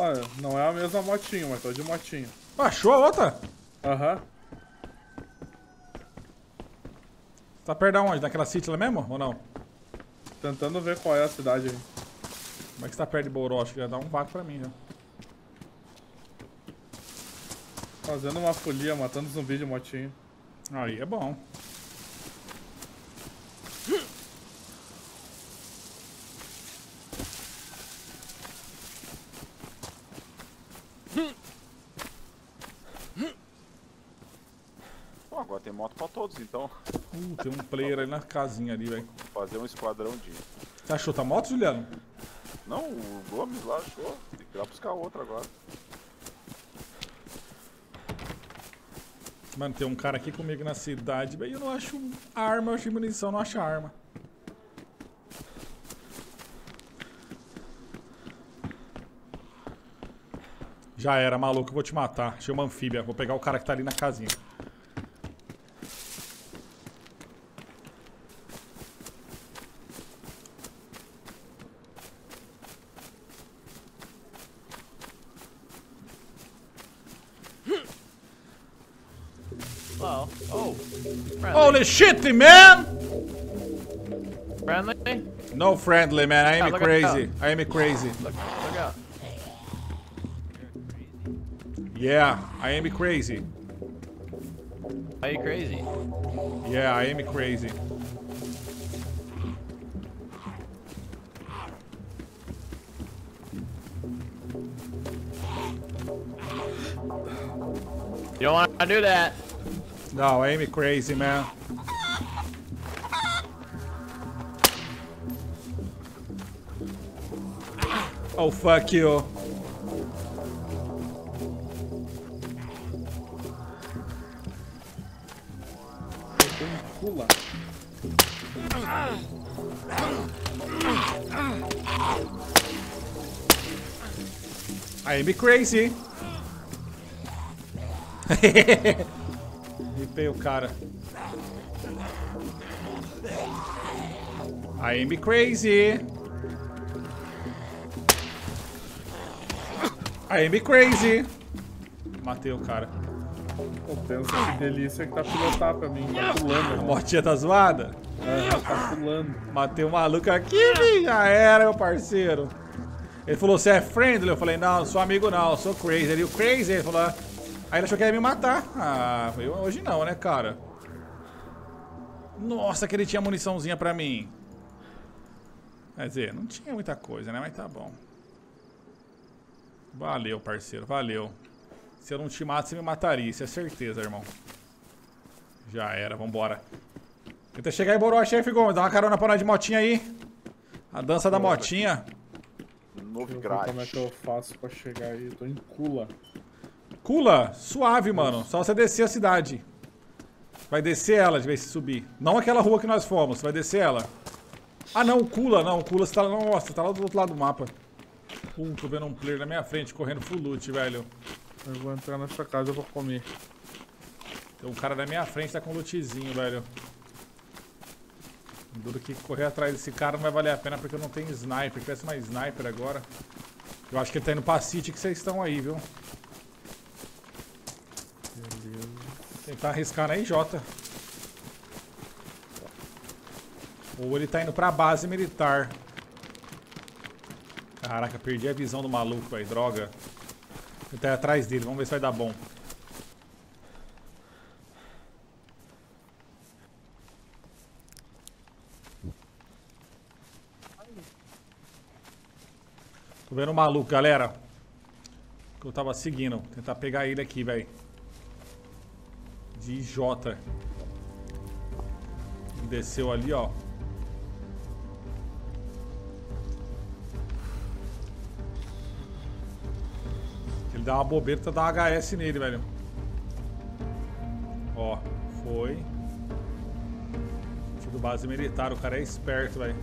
Olha, não é a mesma motinha, mas tô de motinha. Achou a outra? Aham. Tá perto de onde? Naquela city lá mesmo ou não? Tentando ver qual é a cidade aí. Como é que você tá perto de que já dá um vácuo pra mim já. Fazendo uma folia, matando zumbi de motinha. Aí é bom. Pô, agora tem moto pra todos, então. Uh, tem um player ali na casinha ali, velho. Fazer um esquadrão de. Você achou tua moto, Juliano? Não, o Gomes lá achou. Tem que ir lá buscar outra agora. Mano, tem um cara aqui comigo na cidade, velho. Eu não acho arma, eu acho munição, não acho arma. Já era, maluco, eu vou te matar. Achei uma anfíbia. Vou pegar o cara que tá ali na casinha. Well, oh, friendly. Holy shit, man! friendly. No friendly, man. I am look crazy. I am crazy. Look, look out. Yeah, I am crazy. Are you crazy? Yeah, I am crazy. You don't want to do that. No, I am crazy, man. Oh, fuck you. Pula. I am crazy. Ripei o cara. I am crazy. I am crazy. Matei o cara. Pô, pensa que delícia que tá pilotar pra mim. Tá pulando. A né? motinha tá zoada? Aham, tá pulando. Matei o maluco aqui, já era, meu parceiro. Ele falou, você é friendly? Eu falei, não, não sou amigo não, sou crazy. Ele, o crazy, ele falou. Aí ele achou que ia me matar. Ah, eu, hoje não, né, cara? Nossa, que ele tinha muniçãozinha pra mim. Quer dizer, não tinha muita coisa, né, mas tá bom. Valeu, parceiro, valeu. Se eu não te mato, você me mataria, isso é certeza, irmão. Já era, vambora. Tenta chegar em Boró, chefe Gomes. Dá uma carona pra nós de motinha aí. A dança da motinha. Novo como é que eu faço pra chegar aí. Eu tô em Kula. Cula, suave, mano. Só você descer a cidade. Vai descer ela de vez se subir. Não aquela rua que nós fomos, vai descer ela. Ah, não, Cula, não. Cula, você tá, nossa, tá lá do outro lado do mapa. Pum, tô vendo um player na minha frente correndo full loot, velho. Eu vou entrar nessa casa pra comer. Tem um cara na minha frente, tá com lootzinho, velho. Duro que correr atrás desse cara não vai valer a pena porque eu não tenho sniper. Tivesse uma sniper agora. Eu acho que ele tá indo pra City que vocês estão aí, viu? Tentar arriscar na IJ. Ou ele tá indo pra base militar. Caraca, perdi a visão do maluco, velho. Droga. Ele tá atrás dele, vamos ver se vai dar bom. Tô vendo o maluco, galera. Que eu tava seguindo. Tentar pegar ele aqui, velho. De J. Desceu ali, ó. Ele dá uma bobeira, dá uma HS nele, velho. Ó, foi. Tudo base militar, o cara é esperto, velho.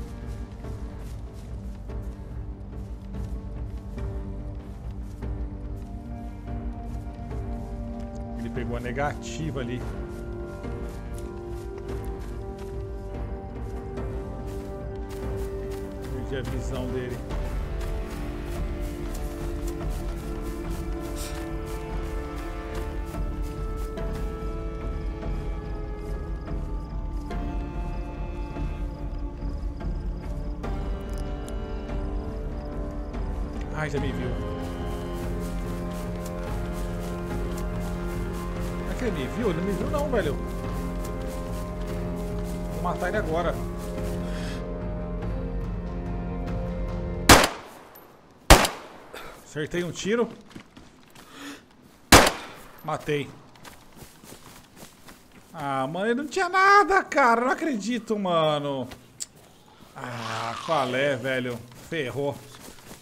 pegou a negativa ali. Perdi a visão dele. Ai, já me viu. Que ele me viu? Ele não me viu não, velho. Vou matar ele agora. Acertei um tiro. Matei. Ah, mano, não tinha nada, cara. Não acredito, mano. Ah, qual é, velho? Ferrou.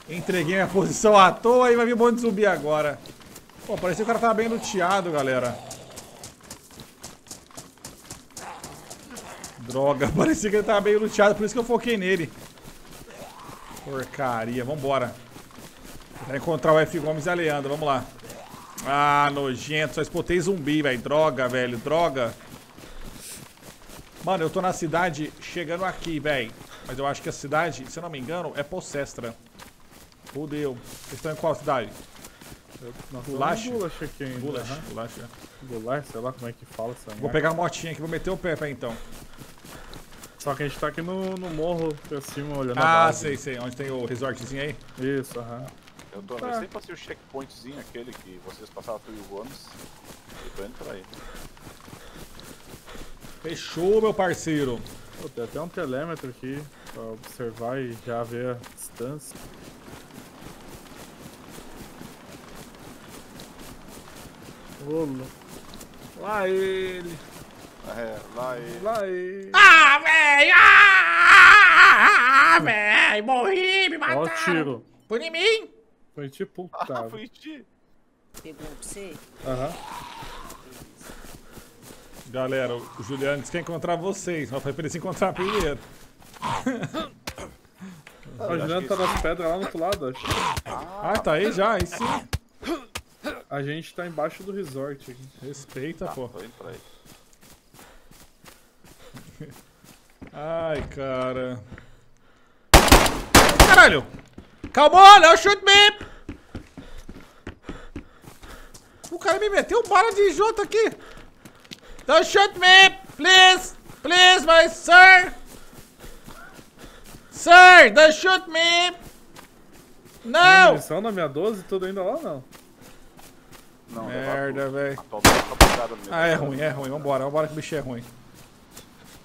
Entreguei minha posição à toa e vai vir bonde zumbi agora. Pô, parecia que o cara tava bem luteado, galera. Droga, parecia que ele tava bem luteado, por isso que eu foquei nele. Porcaria, vambora. Vai encontrar o F. Gomes e a Leandro, vamos lá. Ah, nojento, só spotei zumbi, velho. Droga, velho, droga. Mano, eu tô na cidade chegando aqui, velho. Mas eu acho que a cidade, se eu não me engano, é Possestra. Fudeu. Vocês estão em qual cidade? Bulacha? Bulacha aqui ainda. Bulacha, aham. bolacha. Bulacha, sei lá como é que fala essa Vou pegar a motinha aqui, vou meter o pé pra então. Só que a gente tá aqui no, no morro pra cima, olhando a Ah, sei, sei. Onde tem o resortzinho aí? Isso, aham. Eu, tô, Tá. eu sempre passei o checkpointzinho aquele que vocês passaram tu e o Gomes. Eu tô indo pra aí. Fechou, meu parceiro. Pô, tem até um telêmetro aqui pra observar e já ver a distância. Lou- Lá ele! É, lá e. Lá ele! Ah, velho! Ah, velho! Morri, me Ó o tiro! Foi em mim! Foi tipo Ah, puta. foi em ti. Pegou pra você? Aham. Galera, o Juliano disse que ia encontrar vocês, mas foi pra ele se encontrar primeiro. Ó, O Juliano tá nas pedras lá no outro lado, acho. Ah, tá aí já, aí sim. A gente tá embaixo do resort aqui. Respeita, pô. Tô indo pra aí. Ai, cara. Caralho! Calma, não shoot me! O cara me meteu bala de junto aqui. Don't shoot me, please! Please, my sir! Sir, don't shoot me! Não! munição na minha 12 tudo ainda lá não? Não, Merda, velho. Ah, é ruim, é ruim. Vambora, vambora que o bicho é ruim.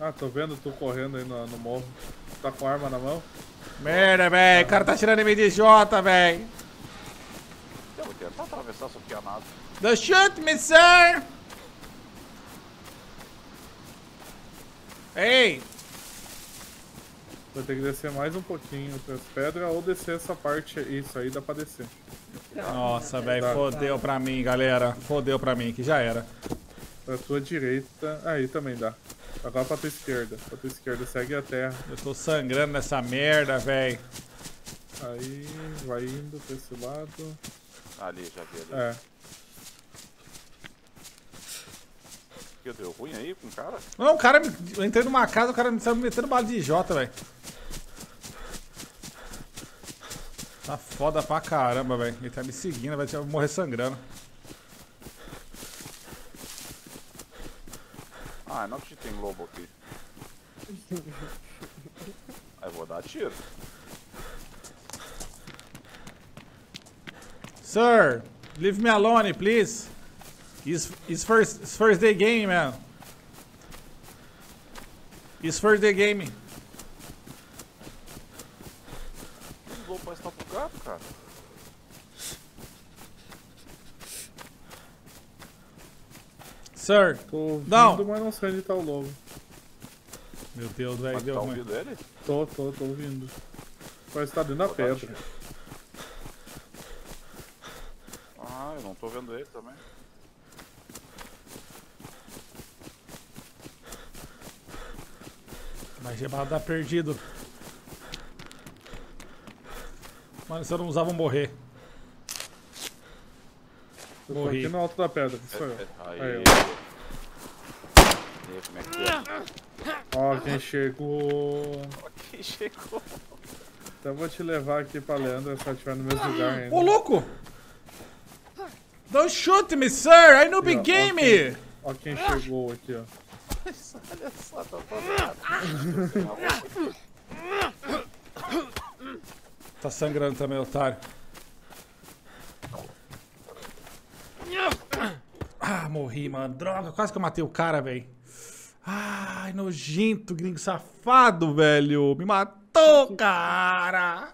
Ah, tô vendo tu correndo aí no, no morro. Tá com arma na mão? Merda, velho. O cara tá tirando em mim de Jota, velho. Eu vou tentar atravessar essa pianada. Don't shoot me, sir! Ei! Vai ter que descer mais um pouquinho entre as pedras ou descer essa parte. Isso aí dá pra descer. Nossa, velho, Tá. fodeu pra mim, galera. Fodeu pra mim, que já era. Pra tua direita. Aí também dá. Agora pra tua esquerda. Pra tua esquerda segue a terra. Eu tô sangrando nessa merda, velho. Aí vai indo pra esse lado. Ali, já vi ali. É. Que deu ruim aí com o cara? Não, o cara, me- eu entrei numa casa, o cara me saiu me metendo bala de Jota, velho. Tá foda pra caramba, velho. Ele tá me seguindo, vai morrer sangrando. Ah, não que tem lobo aqui. Aí vou dar tiro. Sir, leave me alone, please. It's, it's first, it's first day game, man. It's first day game. O lobo vai estar pro gato, cara. Sir. Tô ouvindo, Não. mas não sei onde tá o lobo. Meu Deus, velho, Mas deu tá ruim. ouvindo ele? Tô, tô, tô ouvindo. Parece que tá dentro da pedra. Ah, eu não tô vendo ele também. Mas Gebado tá perdido. Mano, se eu não usar, eu vou morrer. Eu tô Morri. aqui no alto da pedra. Sou eu. É, Aí. Aí, como é que é? Ó, quem chegou. Aqui chegou. Então eu vou te levar aqui pra Leandra se ela estiver no mesmo lugar ainda. Ô, louco! Don't shoot me, sir! I know big ó, game! Ó quem chegou aqui, ó. Olha só, tá fazendo. Tá sangrando também, otário. Ah, morri, mano. Droga, quase que eu matei o cara, velho. Ai, nojento, gringo safado, velho. Me matou, cara.